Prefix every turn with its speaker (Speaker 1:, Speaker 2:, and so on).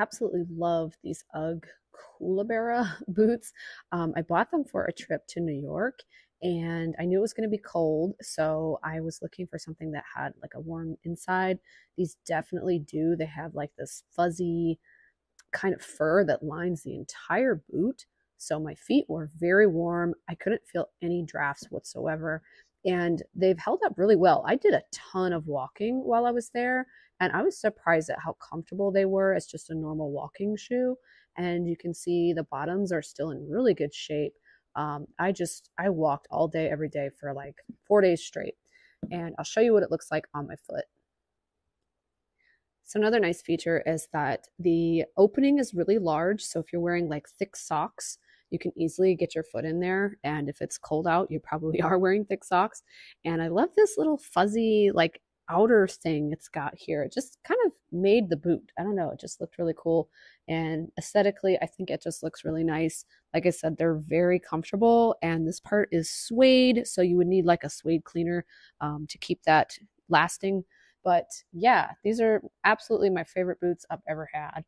Speaker 1: absolutely love these UGG Koolaburra boots. Um, I bought them for a trip to New York and I knew it was going to be cold. So I was looking for something that had like a warm inside. These definitely do. They have like this fuzzy kind of fur that lines the entire boot. So my feet were very warm. I couldn't feel any drafts whatsoever. And they've held up really well. I did a ton of walking while I was there, and I was surprised at how comfortable they were as just a normal walking shoe. And you can see the bottoms are still in really good shape. Um, I just, I walked all day, every day for like four days straight. And I'll show you what it looks like on my foot. So another nice feature is that the opening is really large. So if you're wearing like thick socks, you can easily get your foot in there. And if it's cold out, you probably are wearing thick socks. And I love this little fuzzy, like outer thing it's got here. It just kind of made the boot. I don't know. It just looked really cool. And aesthetically, I think it just looks really nice. Like I said, they're very comfortable. And this part is suede. So you would need like a suede cleaner um, to keep that lasting. But yeah, these are absolutely my favorite boots I've ever had.